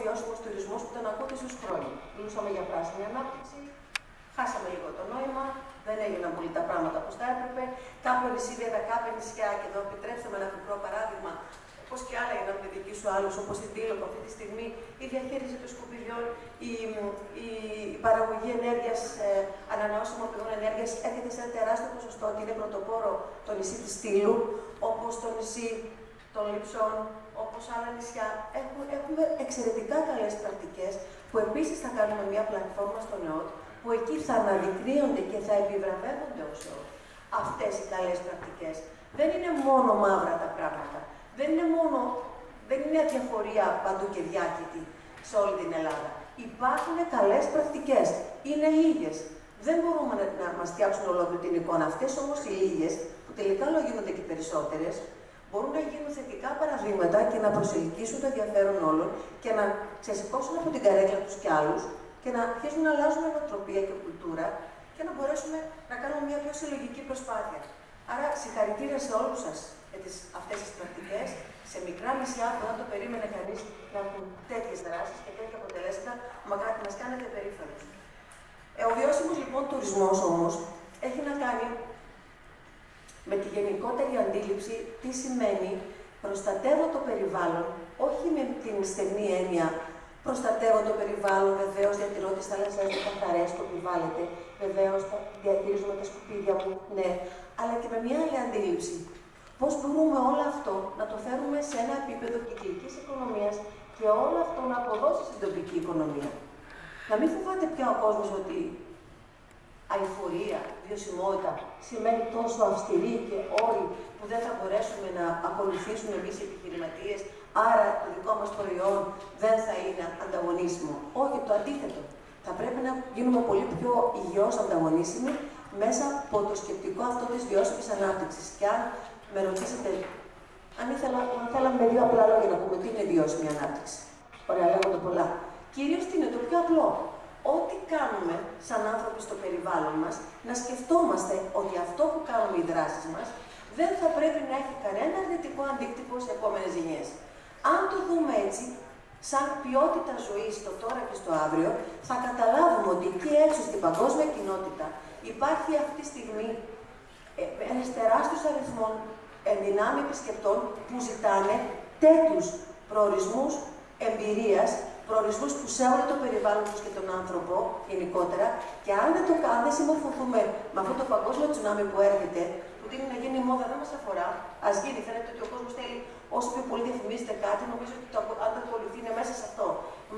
βιώσιμο τουρισμό που τον ακούτε στους χρόνου. Μιλούσαμε για πράσινη ανάπτυξη, χάσαμε λίγο το νόημα, δεν έγιναν πολύ τα πράγματα όπως θα έπρεπε. Κάποιο νησί, βέβαια, κάποια νησιά, και εδώ επιτρέψτε με ένα μικρό παράδειγμα, όπως και άλλα για να μην δική σου άλλους, όπως η Τίλο, που αυτή τη στιγμή η διαχείριση των σκουπιδιών, η, η, η παραγωγή ενέργειας, ε, ανανεώσιμων πηγών ενέργειας έρχεται σε ένα τεράστιο ποσοστό και είναι πρωτοπόρο το νησί της Τίλου, όπως το νησί των Λιψών, όπω άλλα νησιά. Έχουμε, έχουμε εξαιρετικά καλές πρακτικές που επίσης θα κάνουμε μια πλατφόρμα στο ΝΕΟΤ, που εκεί θα αναδεικνύονται και θα επιβραβεύονται όσο αυτές οι καλές πρακτικές. Δεν είναι μόνο μαύρα τα πράγματα. Δεν είναι μόνο, δεν είναι αδιαφορία παντού και διάκριτη σε όλη την Ελλάδα. Υπάρχουν καλές πρακτικές. Είναι λίγες. Δεν μπορούμε να, να μας φτιάξουν ολόκληρη την εικόνα. Αυτές όμως οι λίγες, που τελικά όλο γίνονται και περισσότερες, μπορούν να γίνουν θετικά παραδείγματα και να προσελκύσουν το ενδιαφέρον όλων και να ξεσηκώσουν από την καρέκλα τους κι άλλους και να αρχίσουμε να αλλάζουμε νοοτροπία και κουλτούρα και να μπορέσουμε να κάνουμε μια πιο συλλογική προσπάθεια. Άρα, συγχαρητήρια σε όλους σας για τις, αυτές τις πρακτικές. Σε μικρά νησιά που δεν το περίμενε κανείς να έχουν τέτοιες δράσεις και τέτοια αποτελέσματα, μα κάνετε περήφανο. Ε, ο βιώσιμος λοιπόν τουρισμός όμως έχει να κάνει με τη γενικότερη αντίληψη τι σημαίνει προστατεύω το περιβάλλον, όχι με την στενή έννοια Προστατεύω το περιβάλλον, βεβαίως διατηρώ τις θάλασσέ μου καθαρές, το επιβάλλεται. Βεβαίως διαχειρίζομαι τα σκουπίδια μου, ναι. Αλλά και με μια άλλη αντίληψη. Πώς μπορούμε όλο αυτό να το φέρουμε σε ένα επίπεδο κυκλικής οικονομίας και όλο αυτό να αποδώσει στην τοπική οικονομία. Να μην φοβάται πια ο κόσμος ότι αηφορία, βιωσιμότητα σημαίνει τόσο αυστηρή και όροι που δεν θα μπορέσουμε να ακολουθήσουμε εμείς οι επιχειρηματίες, άρα το δικό μας προϊόν δεν θα είναι ανταγωνίσιμο. Όχι, το αντίθετο. Θα πρέπει να γίνουμε πολύ πιο υγιώς ανταγωνίσιμοι μέσα από το σκεπτικό αυτό της βιώσιμης ανάπτυξης. Και αν με ρωτήσετε, αν, ήθελα, αν θέλαμε με δύο απλά λόγια να πούμε τι είναι βιώσιμη ανάπτυξη. Ωραία, λέγονται πολλά. Κυρίως τι είναι το πιο απλό ό,τι κάνουμε σαν άνθρωποι στο περιβάλλον μας, να σκεφτόμαστε ότι αυτό που κάνουμε οι δράσεις μας δεν θα πρέπει να έχει κανένα αρνητικό αντίκτυπο σε επόμενες γενιές. Αν το δούμε έτσι, σαν ποιότητα ζωής στο τώρα και στο αύριο, θα καταλάβουμε ότι εκεί έξω στην παγκόσμια κοινότητα υπάρχει αυτή τη στιγμή ε, ένας τεράστιος αριθμός ενδυνάμει επισκεπτών που ζητάνε τέτοιους προορισμούς εμπειρίας προορισμούς που σέβονται το περιβάλλον τους και τον άνθρωπο γενικότερα. Και αν δεν το κάνουμε, δεν συμμορφωθούμε με αυτό το παγκόσμιο τσουνάμι που έρχεται, που τίνει να γίνει μόδα, δεν μας αφορά. Α γίνει, φαίνεται ότι ο κόσμος θέλει όσο πιο πολύ διαφημίζεται κάτι, νομίζω ότι το, αν το ακολουθεί είναι μέσα σε αυτό.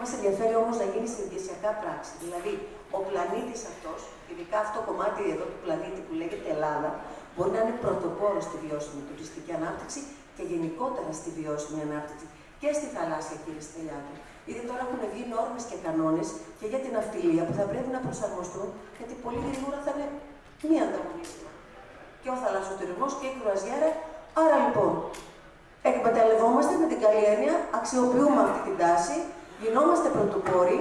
Μας ενδιαφέρει όμως να γίνει συνδυασιακά πράξη. Δηλαδή, ο πλανήτης αυτός, ειδικά αυτό το κομμάτι εδώ του πλανήτη που λέγεται Ελλάδα, μπορεί να είναι πρωτοπόρος στη βιώσιμη τουριστική ανάπτυξη και γενικότερα στη βιώσιμη ανάπτυξη και στη θαλάσσια, κύριε Στελιάκη. Ήδη τώρα έχουν βγει νόρμες και κανόνες και για την αυτιλία που θα πρέπει να προσαρμοστούν, γιατί πολύ γρήγορα θα είναι μη ανταγωνίσιμα. Και ο θαλασσοτουρισμός και η κρουαζιέρα. Άρα λοιπόν, εκμεταλλευόμαστε με την καλή έννοια, αξιοποιούμε αυτή την τάση, γινόμαστε πρωτοπόροι,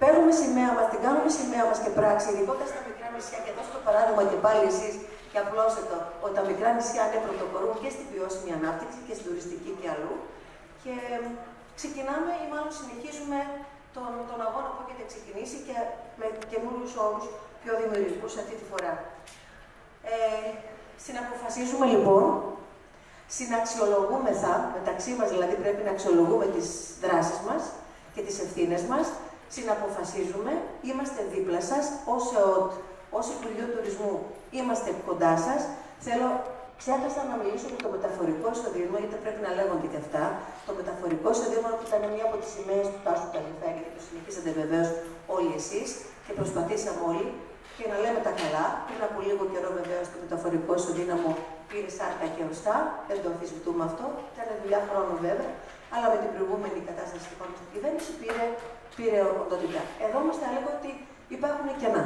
παίρνουμε σημαία μας, την κάνουμε σημαία μας και πράξη, ειδικότερα στα μικρά νησιά. Και δώστε το παράδειγμα και πάλι εσείς και απλώσετε ότι τα μικρά νησιά είναι πρωτοπορούν και στην βιώσιμη ανάπτυξη και στην τουριστική και αλλού. Και ξεκινάμε ή μάλλον συνεχίζουμε τον, τον αγώνα που έχετε ξεκινήσει και με καινούριους όρους πιο δημιουργικούς αυτή τη φορά. Ε, συναποφασίζουμε λοιπόν, συναξιολογούμεθα μεταξύ μας, δηλαδή πρέπει να αξιολογούμε τις δράσεις μας και τις ευθύνες μας, συναποφασίζουμε, είμαστε δίπλα σας, ως ΕΟΤ, ως Υπουργείο Τουρισμού, είμαστε κοντά σας. Θέλω Ξέχασα να μιλήσω για το μεταφορικό εισοδήμα, γιατί πρέπει να λέγονται και αυτά. Το μεταφορικό εισοδήμα που ήταν μία από τις σημαίες του Τάσου Καλυφάκη και το συνεχίσατε βεβαίως όλοι εσείς και προσπαθήσαμε όλοι και να λέμε τα καλά. Πριν από λίγο καιρό βεβαίως το μεταφορικό εισοδύναμο πήρε σάρκα και οστά. Δεν το αμφισβητούμε αυτό. Ήταν δουλειά χρόνου βέβαια. Αλλά με την προηγούμενη κατάσταση που πάμε στην κυβέρνηση πήρε, πήρε οντότητα. Εδώ όμως θα έλεγα ότι υπάρχουν κενά.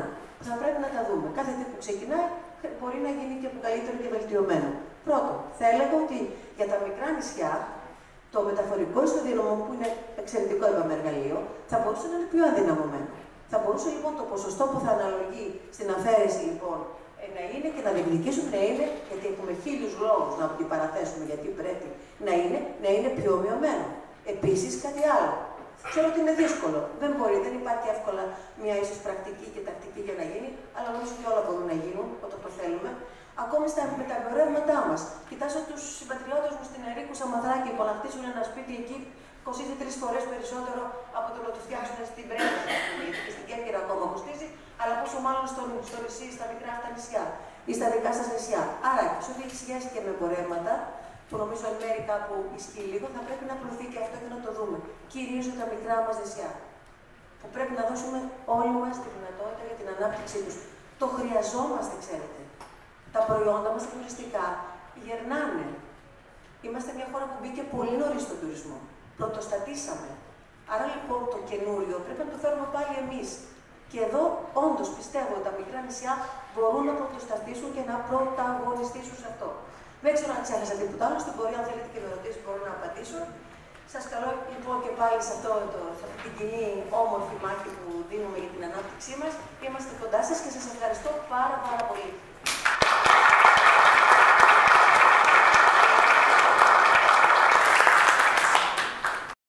Θα πρέπει να τα δούμε. Κάθε τι που ξεκινάει μπορεί να γίνει και καλύτερο και βελτιωμένο. Πρώτον, θα έλεγα ότι για τα μικρά νησιά το μεταφορικό ισοδύναμο, που είναι εξαιρετικό είπαμε εργαλείο, θα μπορούσε να είναι πιο αδυναμωμένο. Θα μπορούσε λοιπόν το ποσοστό που θα αναλογεί στην αφαίρεση λοιπόν ε, να είναι και να διεκδικήσουμε να είναι, γιατί έχουμε χίλιους λόγους να την παραθέσουμε γιατί πρέπει να είναι, να είναι πιο μειωμένο. Επίσης κάτι άλλο. Ξέρω ότι είναι δύσκολο. Δεν μπορεί, δεν υπάρχει εύκολα μια ίσως πρακτική και τακτική για να γίνει, αλλά νομίζω ότι όλα μπορούν να γίνουν όταν το θέλουμε. Ακόμη στα, με τα εμπορεύματά μα. Κοιτάζω τους συμπατριώτες μου στην Ερήκου Σαμαδράκη που ανακτήσουν ένα σπίτι εκεί, κοστίζει τρεις φορές περισσότερο από το να το φτιάξουν στην Πρέβη, και στην Κέρκυρα ακόμα κοστίζει, αλλά πόσο μάλλον στο, στο νησί, στα μικρά αυτά νησιά ή στα δικά σας νησιά. Άρα, σε ό,τι έχει σχέση και με εμπορεύματα, που νομίζω εν μέρει κάπου ισχύει λίγο, θα πρέπει να πληρωθεί και αυτό και να το δούμε. Κυρίως τα μικρά μας νησιά. Που πρέπει να δώσουμε όλοι μας τη δυνατότητα για την ανάπτυξή τους. Το χρειαζόμαστε, ξέρετε. Τα προϊόντα μας τα τουριστικά γερνάνε. Είμαστε μια χώρα που μπήκε πολύ νωρίς στον τουρισμό. Πρωτοστατήσαμε. Άρα λοιπόν το καινούριο πρέπει να το φέρουμε πάλι εμείς. Και εδώ όντως πιστεύω ότι τα μικρά νησιά μπορούν να πρωτοστατήσουν και να πρωταγωνιστήσουν σε αυτό. Δεν ξέρω αν ξέχασα τίποτα άλλο. Στην πορεία, αν θέλετε και με ρωτήσει, μπορώ να απαντήσω. Σας καλώ λοιπόν και πάλι σε, αυτό το, σε αυτή την κοινή όμορφη μάχη που δίνουμε για την ανάπτυξή μας. Είμαστε κοντά σας και σας ευχαριστώ πάρα πάρα πολύ.